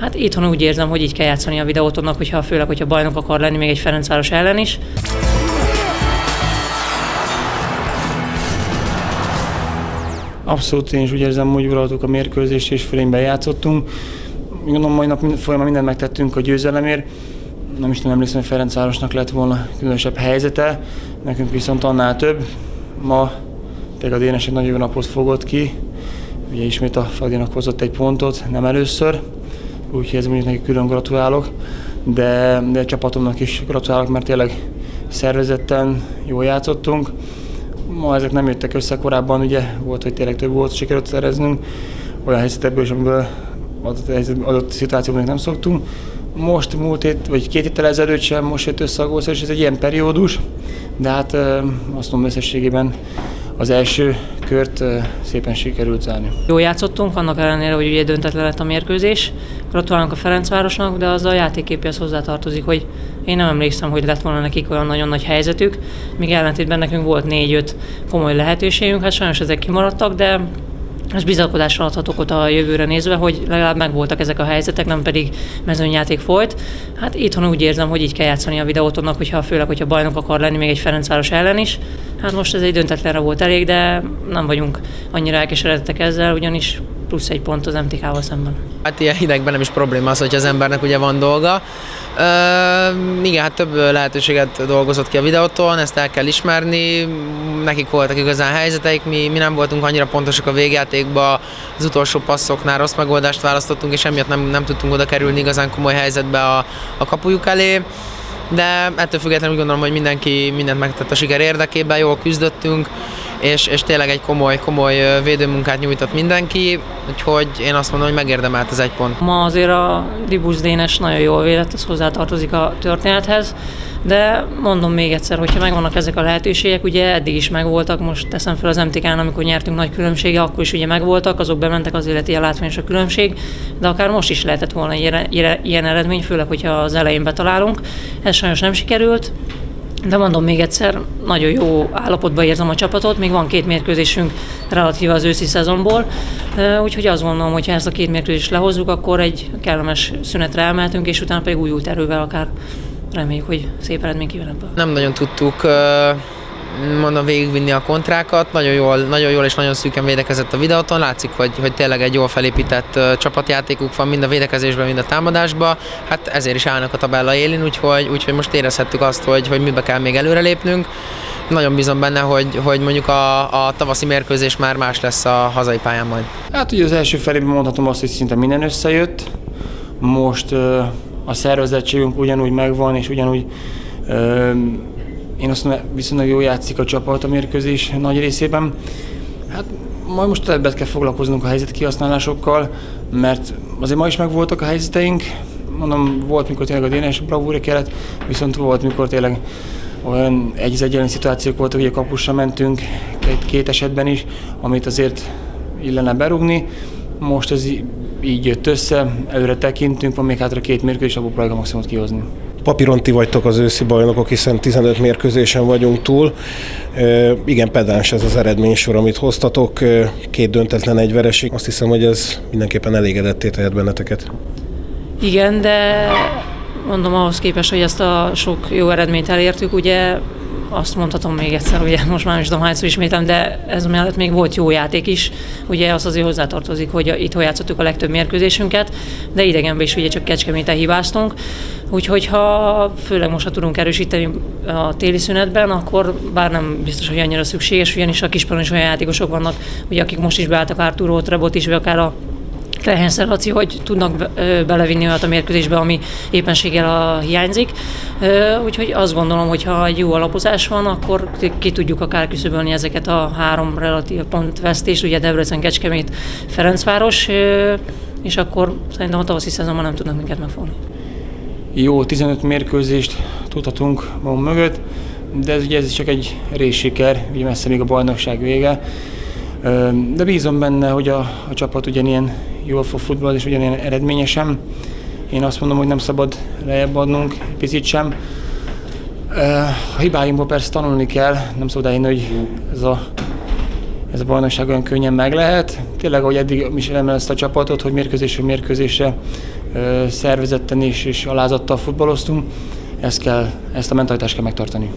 Hát itthon úgy érzem, hogy így kell játszani a videótonnak, hogyha főleg, hogyha bajnok akar lenni még egy Ferencváros ellen is. Abszolút én is úgy érzem, hogy uraltuk a mérkőzést és fölényben játszottunk. Gondolom, mai nap folyamán mindent megtettünk a győzelemért. Nem is tudom emlékszem, hogy Ferencvárosnak lett volna különösebb helyzete, nekünk viszont annál több. Ma tényleg a Dénes egy nagyon jó napot fogott ki. Ugye ismét a Fadinak hozott egy pontot, nem először, úgyhogy ez mondjuk neki külön gratulálok, de, de a csapatomnak is gratulálok, mert tényleg szervezetten jól játszottunk. Ma ezek nem jöttek össze korábban, ugye volt, hogy tényleg több volt sikerült szereznünk, olyan helyzetekből is, amiből adott, adott szituációban nem szoktunk. Most múlt hét, vagy két héttel ezelőtt sem most jött össze a gólszor, és ez egy ilyen periódus, de hát azt mondom összességében az első kört szépen sikerült zárni. Jó játszottunk, annak ellenére, hogy ugye döntetlen lett a mérkőzés. Gratulálunk a Ferencvárosnak, de az a játékképéhez hozzátartozik, hogy én nem emlékszem, hogy lett volna nekik olyan nagyon nagy helyzetük, míg ellentétben nekünk volt négy-öt komoly lehetőségünk, hát sajnos ezek kimaradtak, de és bizakodásra adhatok ott a jövőre nézve, hogy legalább megvoltak ezek a helyzetek, nem pedig mezőnyjáték folyt. Hát itthon úgy érzem, hogy így kell játszani a videótonnak, hogyha főleg, hogyha bajnok akar lenni még egy Ferencváros ellen is. Hát most ez egy döntetlenre volt elég, de nem vagyunk annyira elkeseredettek ezzel, ugyanis plusz egy pont az MTK-val szemben. Hát ilyen hidegben nem is probléma az, hogy az embernek ugye van dolga. Uh, igen, hát több lehetőséget dolgozott ki a videóton, ezt el kell ismerni. Nekik voltak igazán helyzeteik, mi, mi nem voltunk annyira pontosak a végjátékba, az utolsó passzoknál rossz megoldást választottunk, és emiatt nem, nem tudtunk oda kerülni igazán komoly helyzetbe a, a kapujuk elé de ettől függetlenül úgy gondolom, hogy mindenki mindent megtett a siker érdekében, jól küzdöttünk, és, és tényleg egy komoly, komoly védőmunkát nyújtott mindenki, úgyhogy én azt mondom, hogy megérdemelt az egy pont. Ma azért a Dibusz Dénes nagyon jól védett, ez hozzátartozik a történethez, de mondom még egyszer, hogyha megvannak ezek a lehetőségek, ugye eddig is megvoltak, most teszem fel az MTK-n, amikor nyertünk nagy különbsége, akkor is ugye megvoltak, azok bementek, az életi látványos a különbség, de akár most is lehetett volna ilyen, ilyen eredmény, főleg, hogyha az elején betalálunk. Ez sajnos nem sikerült, de mondom még egyszer, nagyon jó állapotban érzem a csapatot, még van két mérkőzésünk relatíve az őszi szezonból, úgyhogy azt gondolom, hogy ha ezt a két mérkőzést lehozzuk, akkor egy kellemes szünetre elmehetünk, és utána pedig újult erővel akár reméljük, hogy szép eredmény kijön ebből. Nem nagyon tudtuk mondom, végigvinni a kontrákat. Nagyon jól, nagyon jól és nagyon szűken védekezett a videóton. Látszik, hogy, hogy tényleg egy jól felépített csapatjátékuk van mind a védekezésben, mind a támadásban. Hát ezért is állnak a tabella élén, úgyhogy, úgyhogy most érezhettük azt, hogy, hogy mibe kell még előrelépnünk. Nagyon bízom benne, hogy, hogy mondjuk a, a tavaszi mérkőzés már más lesz a hazai pályán majd. Hát ugye az első felében mondhatom azt, hogy szinte minden összejött. Most a szervezettségünk ugyanúgy megvan, és ugyanúgy én azt mondom, viszonylag jól játszik a csapat a mérkőzés nagy részében. Hát majd most többet kell foglalkoznunk a helyzet kihasználásokkal, mert azért ma is megvoltak a helyzeteink. Mondom, volt, mikor tényleg a Dénes bravúra kellett, viszont volt, mikor tényleg olyan egy egyenlő szituációk voltak, hogy a kapusra mentünk két, két esetben is, amit azért illene berúgni. Most ez így jött össze, előre tekintünk, van még hátra két mérkőzés, abból próbáljuk a maximumot kihozni. Papíron ti vagytok az őszi bajnokok, hiszen 15 mérkőzésen vagyunk túl. E, igen, pedáns ez az eredménysor, amit hoztatok. Két döntetlen, egy vereség. Azt hiszem, hogy ez mindenképpen elégedetté tehet benneteket. Igen, de mondom ahhoz képest, hogy ezt a sok jó eredményt elértük, ugye azt mondhatom még egyszer, ugye most már nem is tudom hányszor ismétem, de ez mellett még volt jó játék is. Ugye az azért hozzátartozik, hogy itt játszottuk a legtöbb mérkőzésünket, de idegenben is ugye csak kecskeméten hibáztunk. Úgyhogy ha főleg most ha tudunk erősíteni a téli szünetben, akkor bár nem biztos, hogy annyira szükséges, ugyanis a kispadon is olyan játékosok vannak, ugye, akik most is beálltak Arturo Trebot is, vagy akár a Klehenszer Laci, hogy tudnak belevinni olyat a mérkőzésbe, ami éppenséggel a hiányzik. Úgyhogy azt gondolom, hogy ha egy jó alapozás van, akkor ki tudjuk akár küszöbölni ezeket a három relatív pontvesztést, ugye Debrecen, Kecskemét, Ferencváros, és akkor szerintem a tavaszi szezonban nem tudnak minket megfogni. Jó 15 mérkőzést tudhatunk magunk mögött, de ez ugye ez csak egy részsiker, ugye messze még a bajnokság vége. De bízom benne, hogy a, a csapat ugyanilyen jól fog futball és ugyanilyen eredményesen. Én azt mondom, hogy nem szabad lejjebb adnunk, picit sem. A hibáinkból persze tanulni kell, nem szabad elhinni, hogy ez a, ez a bajnokság olyan könnyen meg lehet. Tényleg, ahogy eddig is elemel ezt a csapatot, hogy mérkőzésről mérkőzésre szervezetten és, és alázattal futballoztunk, ezt, kell, ezt a mentalitást kell megtartani.